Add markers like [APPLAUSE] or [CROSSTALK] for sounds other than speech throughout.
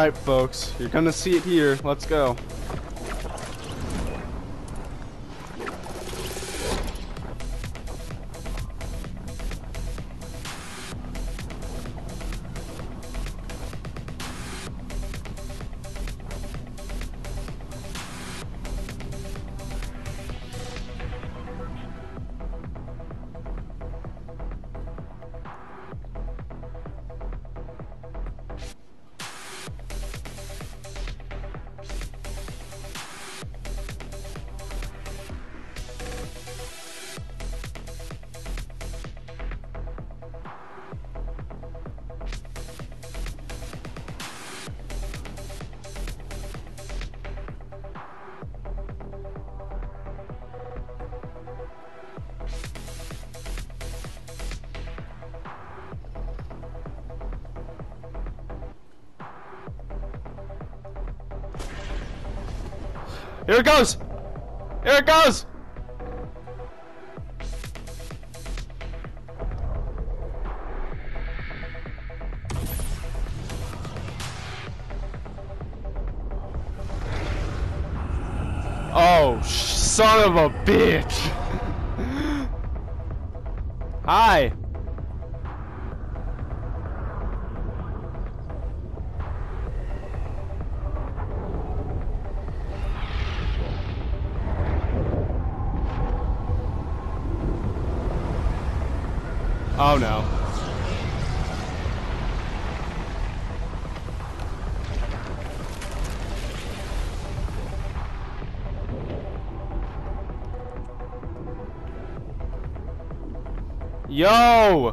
Alright, folks. You're gonna see it here. Let's go. Here it goes! Here it goes! Oh, son of a bitch! [LAUGHS] Hi! Yo!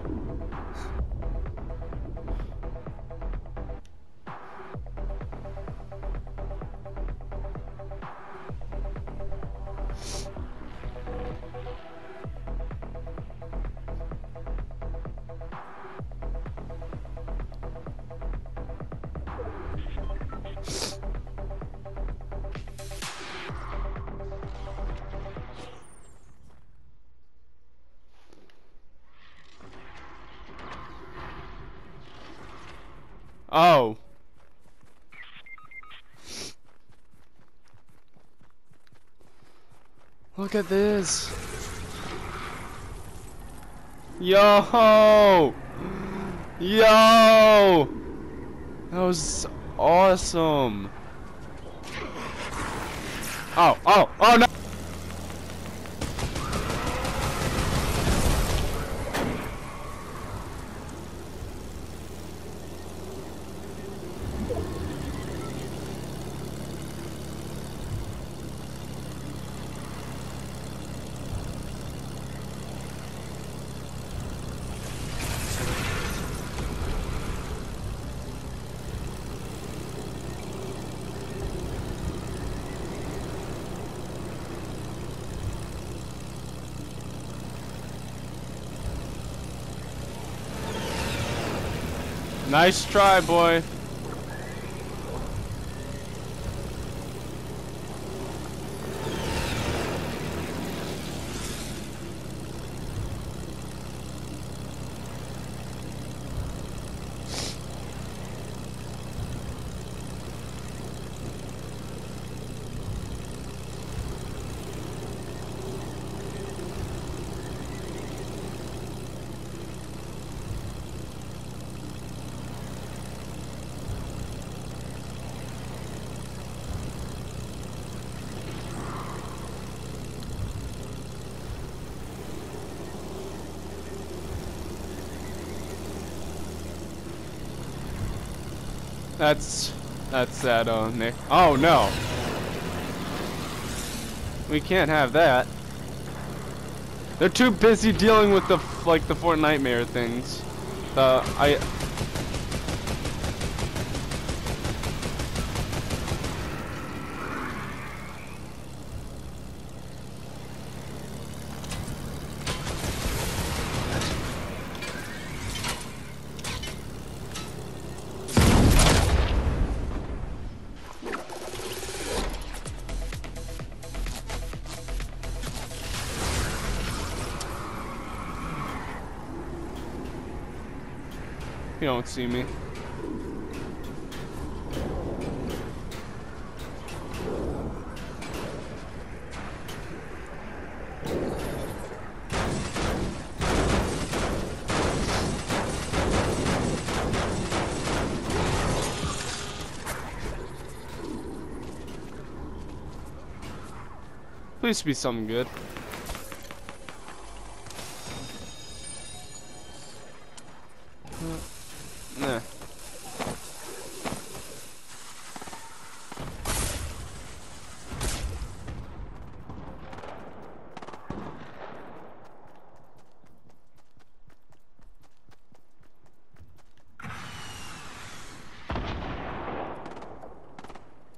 Oh. Look at this. Yo! Yo! That was awesome. Oh, oh, oh no! Nice try, boy. That's that's that uh Nick. Oh no. We can't have that. They're too busy dealing with the like the Fortnitemare things. The I don't see me. Please be something good.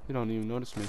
You don't even notice me.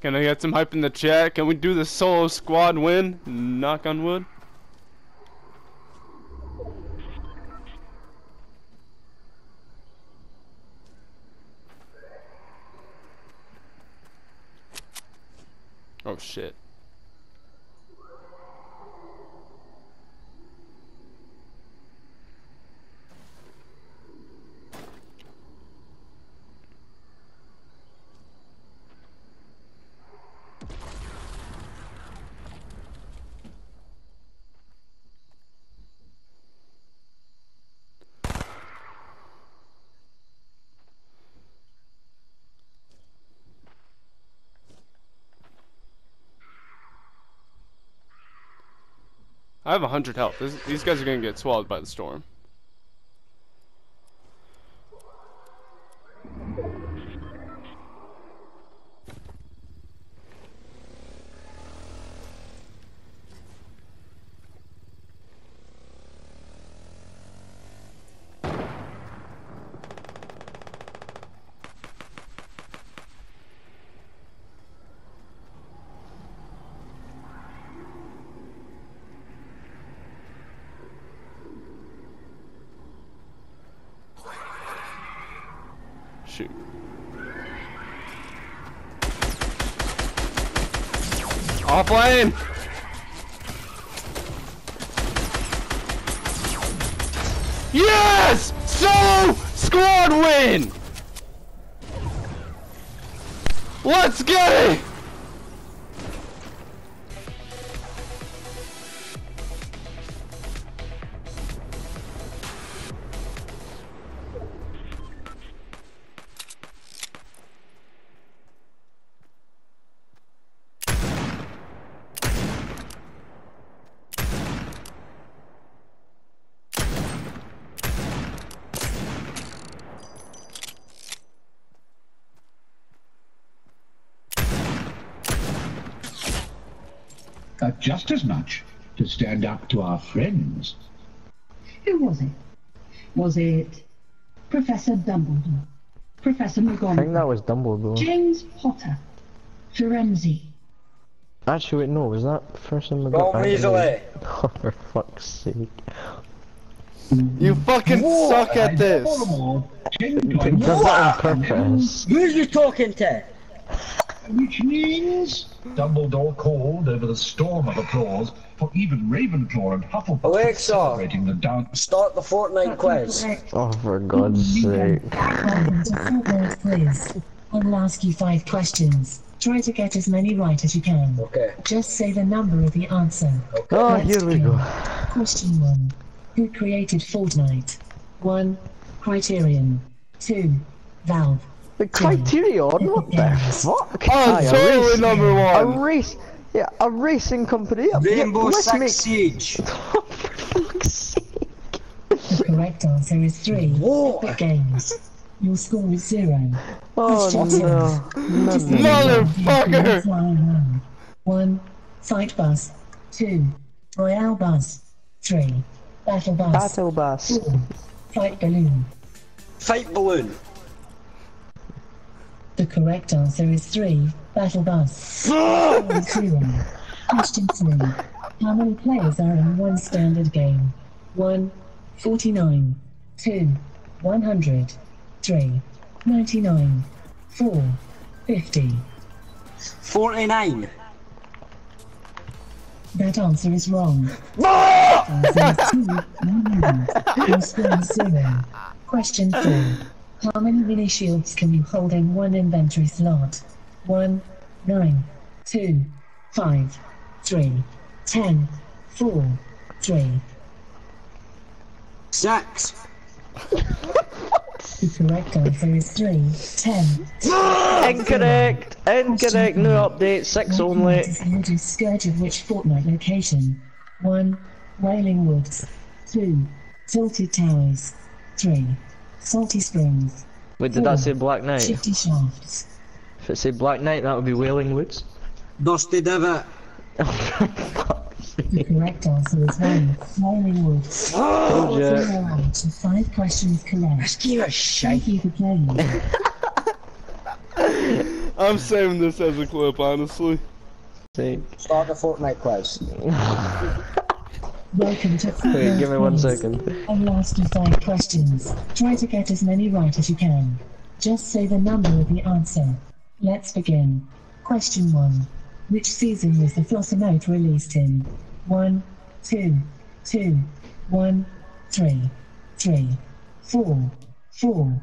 Can I get some hype in the chat? Can we do the solo squad win? Knock on wood. Oh shit. I have hundred health. This, these guys are gonna get swallowed by the storm. Shoot. Offlane! Yes! Solo squad win! Let's get it! Just as much to stand up to our friends. Who was it? Was it Professor Dumbledore? Professor McGonagall? I think that was Dumbledore. James Potter? Firenze? Actually, wait, no, was that Professor Go McGonagall? Weasley! Oh, for fuck's sake. You fucking suck at this! Voldemort, He Tin does that on purpose. Who are you talking to? Which means Dumbledore called over the storm of applause for even Ravenclaw and Hufflepuff Alexa. celebrating the dance. Start the Fortnite quiz. Oh, for God's sake. Welcome to Fortnite Quiz. I will ask you five questions. Try to get as many right as you can. Okay. Just say the number of the answer. Okay. Oh, Let's here we begin. go. Question 1. Who created Fortnite? 1. Criterion. 2. Valve. The Criterion? [LAUGHS] What the fuck? Oh, Aye, a totally race- number one. A race. Yeah, a racing company. Rainbow let's Six make... Siege. Oh, for fuck's sake. The correct answer is 3. What? Games. Your score is zero. Oh Question no. Just no, no. Motherfucker! One, fight bus. Two, royale bus. Three, battle bus. Battle bus. Four, fight balloon. Fight balloon. The correct answer is three, battle bus. Score is zero. Question three. How many players are in one standard game? One, 49. Two, 100. Three, 99. Four, 50. 49. That answer is wrong. [LAUGHS] answer is two, 100. Your score is zero. Question four. How many mini shields can you hold in one inventory slot? One, nine, two, five, three, ten, four, three. Six. The correct answer is three, ten. Incorrect. Incorrect. No update. Six What only. night is the Scourge of which Fortnite location? One, Wailing Woods. Two, Tilted Towers. Three, Salty Springs. Wait, did that say Black Knight? Shifty Shafts. If it said Black Knight, that would be Wailing Woods. Dusty Divot. [LAUGHS] The correct answer is one, Wailing Woods. Told ya. Zero out of five questions correct. Give a shite. Thank you for playing. [LAUGHS] I'm saving this as a clip, honestly. Sake. Start the Fortnite quiz. [LAUGHS] Welcome to Fortnite Wait, give me one second. I will ask you five questions. Try to get as many right as you can. Just say the number of the answer. Let's begin. Question 1. Which season was the Floss emote released in? 1, 2, 2, 1, 3, 3, 4, 4.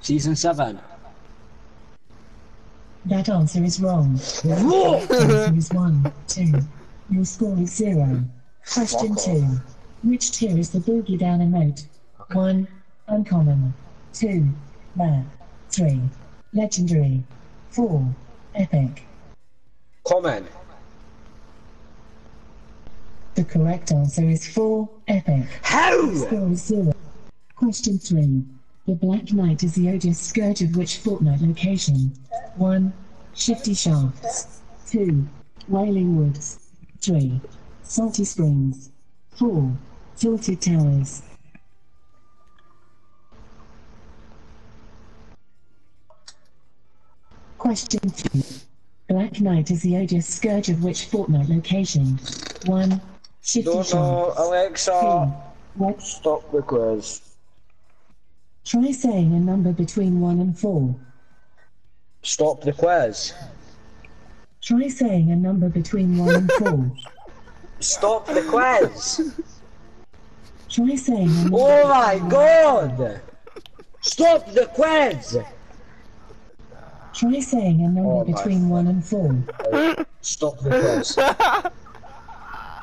Season 7. That answer is wrong. The answer is 1, 2. Your score is 0. Question 2. Which tier is the Boogie Down emote? 1. Uncommon. 2. Rare. 3. Legendary. 4. Epic. Common. The correct answer is 4. Epic. How? Score is 0. Question 3. The Black Knight is the odious scourge of which Fortnite location? 1. Shifty Shafts. 2. Wailing Woods. 3. Salty Springs. 4. Tilted Towers. Question 2. Black Knight is the odious scourge of which Fortnite location? 1. Shifty Don't know. Alexa. 2. What Stop the quiz. Try saying a number between 1 and 4. Stop the quiz. Try saying a number between 1 and 4. Stop the quiz. Try saying a number Oh my god! Stop the quiz! Try saying a number Oh between 1 and 4. Stop the quiz.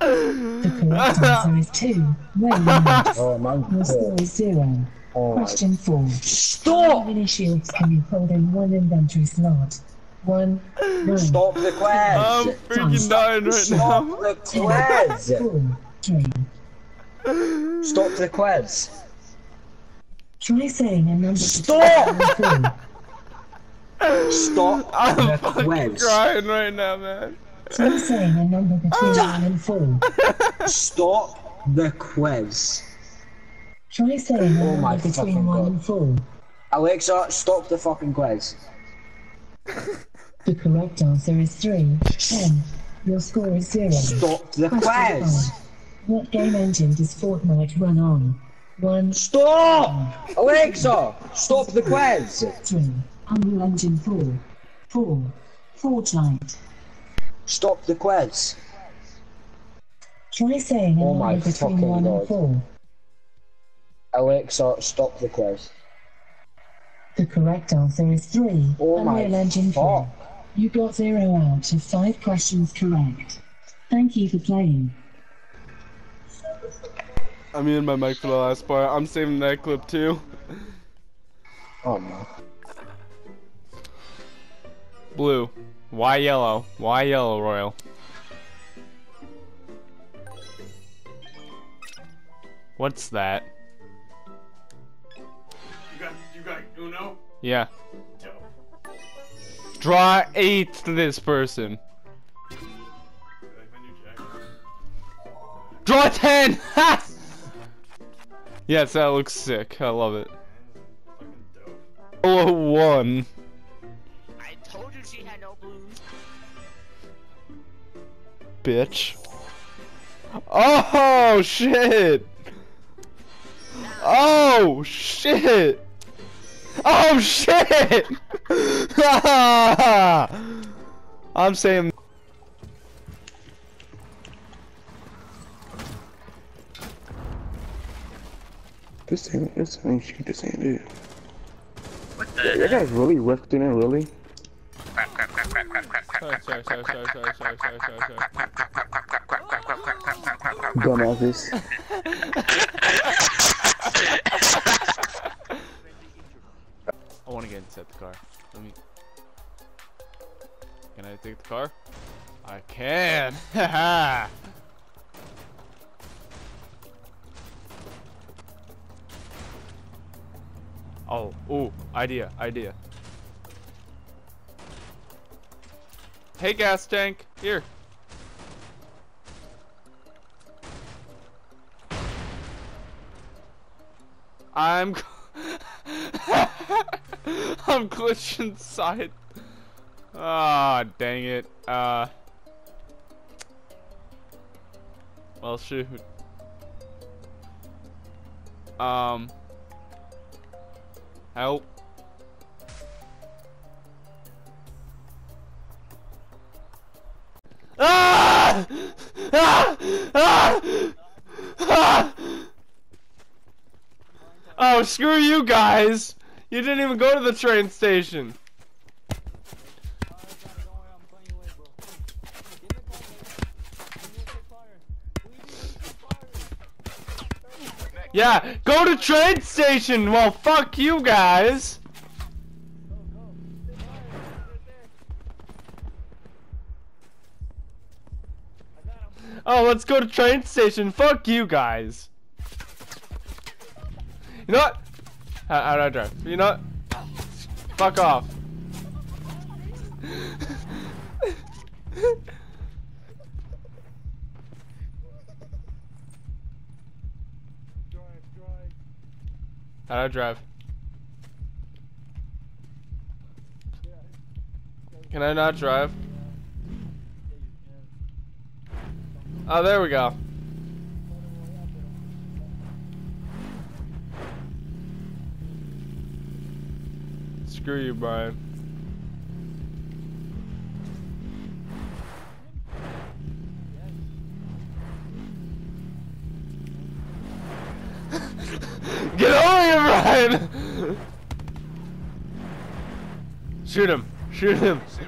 The correct answer is 2. Wait a minute. Oh my Your score is 0. Oh Question 4. Stop! How many shields can you hold in one inventory slot? 1, 9, Stop the I'm quiz! freaking dying right Stop now. the quiz! 4, 3. Stop the quiz! Try saying a number Stop! between 1 and 4. Stop [LAUGHS] I'm the fucking quiz! crying right now, man. Try saying a number between ah! 1 and 4. Stop the quiz! Try saying a Oh my number fucking between 1 God. and 4. Alexa, stop the fucking quiz. [LAUGHS] The correct answer is 3. 10. Your score is 0. Stop the Question quiz! five. What game engine does Fortnite run on? 1, Stop! Alexa, stop the quiz! 3. Unreal Engine 4. 4. Fortnite. Stop the quiz! Try saying Oh my between 1 God. and 4. Alexa, stop the quiz. The correct answer is 3. Oh Unreal Engine 4. Fuck. You got 0 out of 5 questions correct. Thank you for playing. I'm muting my mic for the last part. I'm saving that clip too. Oh no. Blue. Why yellow? Why yellow, Royal? What's that? You got, you got Uno. Yeah. Draw eight to this person. Like my new jacket. Draw ten! [LAUGHS] Yes, that looks sick. I love it. Oh, one. I told you she had no blues. Bitch. Oh, shit! Oh, shit! Oh, shit! [LAUGHS] I'm saying. This thing, this thing, shoot this thing, dude. Yeah, you guys really whiffed in it, really? To get [LAUGHS] inside the car. Let me. Can I take the car? I can. Haha. [LAUGHS] oh, ooh, idea, idea. Hey, gas tank, here. I'm. [LAUGHS] [LAUGHS] [LAUGHS] I'm glitched inside. Ah, dang it. Uh. Well, shoot. Um. Help. Ah! Ah! Ah! Ah! Oh, screw you guys! You didn't even go to the train station. Yeah, go to train station! Well, fuck you guys! Oh, let's go to train station. Fuck you guys. You know what? How, do I drive? You know? Fuck off. How do I drive? Can I not drive? Oh, there we go. Screw you, Brian. [LAUGHS] Get over here, Brian! Shoot him. Shoot him. Sit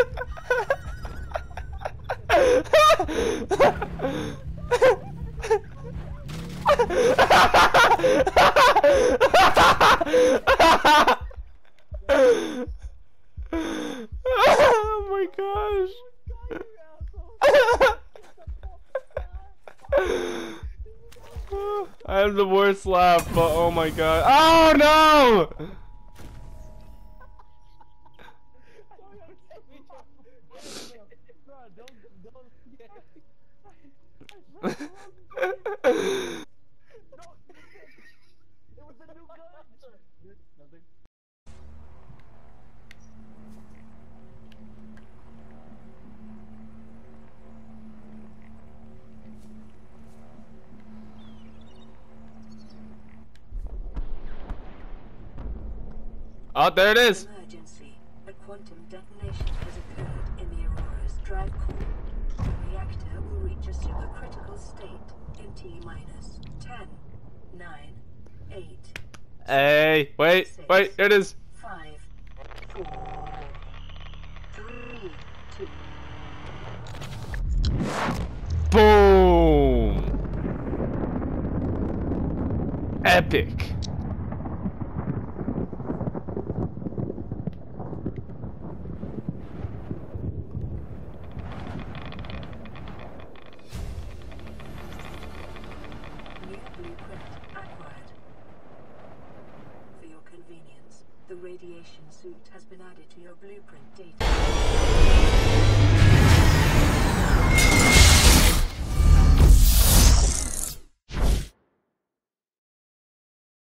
Oh, there it is. Emergency. A quantum detonation has occurred in the Aurora's drive core. The reactor will reach a supercritical state in T minus 10, 9, 8, Hey, wait, wait, there it is. 5, 4, 3, 2, Boom! Epic.